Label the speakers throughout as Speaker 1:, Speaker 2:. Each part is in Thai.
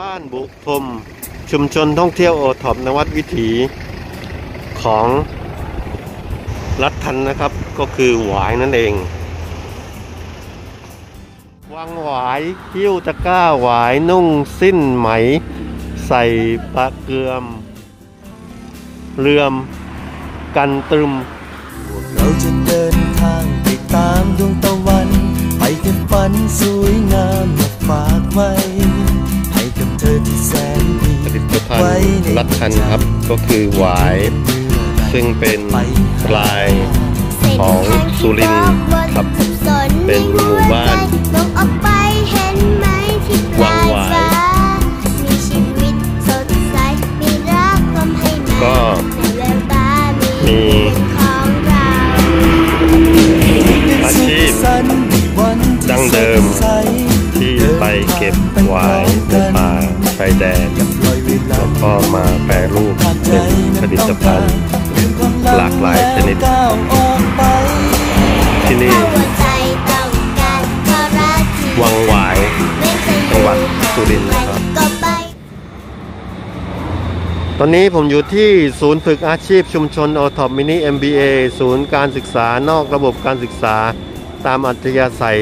Speaker 1: บ้านบุพรมชุมชนท่องเที่ยวโอท็อปนวัดวิถีของรัฐทันนะครับก็คือหวายนั่นเอง วังหวายคิ้วตะก้าหวายนุ่งสิ้นไหม ใส่ปลาเกลือม เรือม กันตรึม
Speaker 2: เราจะเดินทางไปตามดวงตะวัน ไปเก็บฝันสวยงามมาฝากไว้
Speaker 1: รัฐทันครับก็คือหวาย ซึ่งเป็นปลายของสุรินทร์ครับ เป็นหมู่บ้าน
Speaker 3: มองออกไปเห็นไหมที่ป
Speaker 1: วั
Speaker 3: ลางย
Speaker 1: หวาย
Speaker 3: ฟ้ามีชีวิตสดใสมีรักความให้มา
Speaker 1: ก็
Speaker 3: ในแววตามี
Speaker 1: มี
Speaker 3: ของเรา
Speaker 1: อาชีพดั้งเดิมที่ไปเก็บหวายในป่าชายแดนแล้ว ก็มาแปรรูปเป็นผลิตภัณฑ์หลากหลายชนิด ที่นี่
Speaker 3: วัง
Speaker 1: หวายจังหวัดสุรินทร์ครับ ตอนนี้ผมอยู่ที่ศูนย์ฝึกอาชีพชุมชนโอท็อปมินิ MBA ศูนย์การศึกษานอกระบบการศึกษาตามอัธยาศัย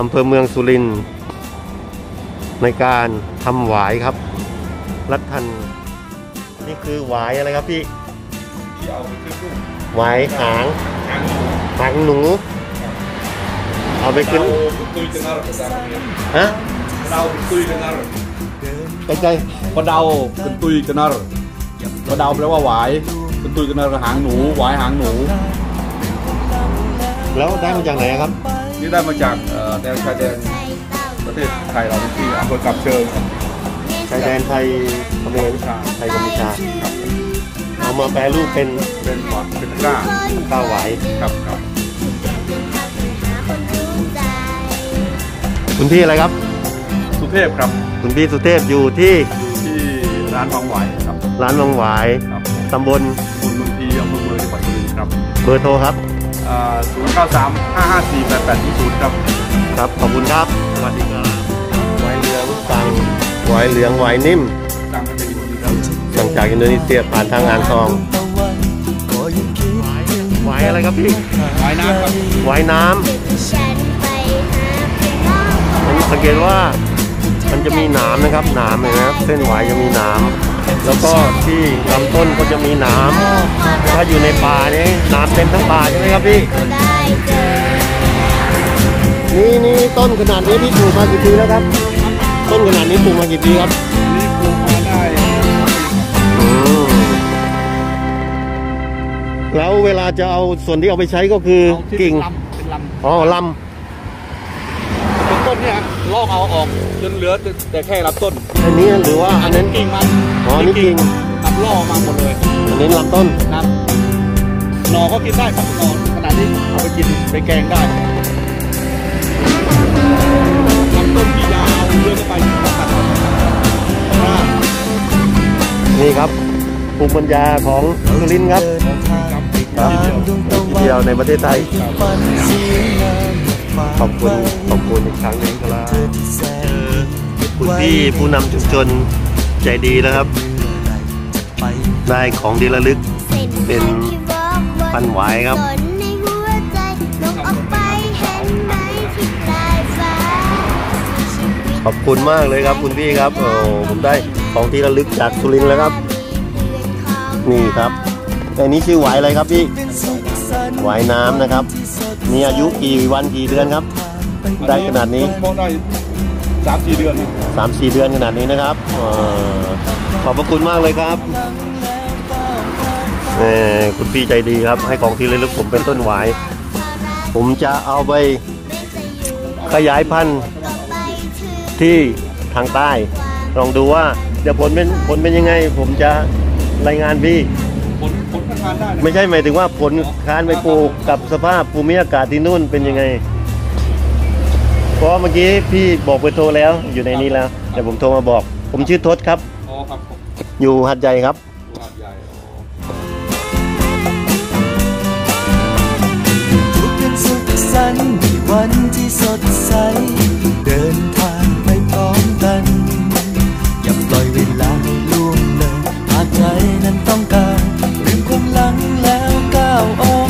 Speaker 1: อำเภอเมืองสุรินทร์ในการทำหวายครับ รัดทัน นี่คือหวายอะไรครับพี่หวายหางหางหนู เอาไปขึ้น
Speaker 4: Betul kenal kesana.
Speaker 1: ฮะ
Speaker 4: Pedau betul kenal.
Speaker 1: ใกล้
Speaker 4: Pedau kentui kenal. Pedau แปลว่าหวายกระตุยกันหางหนูหวายหางหนู
Speaker 1: ๆแล้วได้มาจากไหนครับ
Speaker 4: นี่ได้มาจากเอ่อแนวชายแดนประเทศไทยเราที่อำเภอกับเชิงครับ
Speaker 1: ชายแดนไทยเขมรไทยกัมพูชา
Speaker 4: ครับ
Speaker 1: เอามาแปรรูปเป็น
Speaker 4: เป็นหวานเป็นตะกร้า
Speaker 1: ข้าวหวาย
Speaker 4: ครับครับ
Speaker 1: คุณพี่อะไรครับ
Speaker 4: สุเทพครับ
Speaker 1: คุณพี่สุเทพอยู่ที่
Speaker 4: ที่ร้านทองหวายครับ
Speaker 1: ร้านวังหวาย
Speaker 4: ครับ
Speaker 1: ตำบล
Speaker 4: คุณเมืองทีอำเภอเมืองจังหวัดสุรินทร์ครับ
Speaker 1: เบอร์โทรครับ
Speaker 4: ศูนย์เก้าสามห้าห้าสี่แปดแปดศูนย์ครับ
Speaker 1: ครับ ขอบคุณครับ สวัสดีครับหวายเหลืองสั่งห วายเหลืองหวายนิ่ม
Speaker 4: ตามกันจะอยู่ดีครับ
Speaker 1: สั่งจากอินโดนีเซียผ่านทางอ่างทองหวายอะไรครับพี่
Speaker 4: หวายน้ำครับ
Speaker 1: หวายน้ำ
Speaker 3: ฉันไปหาเพื่อนน้อง
Speaker 1: อันนี้สังเกตว่ามันจะมีหนามนะครับหนามเห็นไหมครับเส้นหวายจะมีหนามแล้วก็ที่ลำต้นก็จะมีหนามถ้าอยู่ในป่านี่หนามเต็มทั้งป่าใช่ไหมครับพี่
Speaker 3: ได้เจอ
Speaker 1: นี่นี่ต้นขนาดนี้พี่ปลูกมากี่ปีแล้วครับ ต้นขนาดนี้ปลูกมากี่ปีครับ
Speaker 4: นี่ปลูกมาได้
Speaker 1: อืมแล้วเวลาจะเอาส่วนที่เอาไปใช้ก็คือ
Speaker 4: เอาที่
Speaker 1: กิ่ง
Speaker 4: เป็นลำเป็นล
Speaker 1: อ๋อลำ
Speaker 4: ต้นเนี่ยลอกเอาออกจนเหลือแต่แค่ลำต้นำ
Speaker 1: อันนี้หรือว่าอันนั้น
Speaker 4: กิ่งมัน
Speaker 1: อ๋อนี่กิ่ง
Speaker 4: ตับล่อมาหมดเลย
Speaker 1: อันนี้ลำต้น
Speaker 4: ครับหน่อก็กินได้ครับหน่อขนาดนี้เอาไปกินไปแกงได้ นี่
Speaker 1: ครับภูมิปัญญาของสุรินทร์ครับครับที่เดียวในประเทศไทย ขอบคุณขอบคุณอีกครั้งหนึงครับคุณพี่ผู้นำชุมชนใจดีนะครับ ได้ของดีระลึกเป็นพันหวายครับ
Speaker 3: สนในหัวใจมองออกไปเห็นไหมที่ปลายฟ้ามีชีวิต
Speaker 1: ขอบคุณมากเลยครับคุณพี่ครับ โอ้ผมได้ ของที่ระลึกจากสุรินทร์แล้วครับ นี่ครับอันนี้ชื่อหวายอะไรครับพี่หวายน้ำนะครับ มีอายุกี่วันกี่เดือนครับ ได้ขนาดนี้
Speaker 4: มองได้สามสี่เดือน
Speaker 1: สามสี่เดือนขนาดนี้นะครับเอ่อขอบพระคุณมากเลยครับเอ่อคุณพี่ใจดีครับ ให้ของที่ระลึกผมเป็นต้นหวาย ผมจะเอาไปขยายพันธุ์ที่ทางใต้ ลองดูว่า เดี๋ยวผลเป็นผลเป็นยังไง ผมจะรายงานพี่
Speaker 4: ผลผลก็ทานได้นะ
Speaker 1: ไม่ใช่หมายถึงว่าผลการไปปลูกกับสภาพภูมิอากาศที่นู่นเป็นยังไง เพราะเมื่อกี้พี่บอกเบอร์โทรแล้วอยู่ในนี้แล้วเดี๋ยวผมโทรมาบอก ผมชื่อทศครับ
Speaker 4: อ๋อครับผม
Speaker 1: อยู่หัดใหญ่ครับ
Speaker 4: ตัวใหญ่อ๋อ
Speaker 2: ทุกคืนสุขสันต์มีวันที่สดใส oh.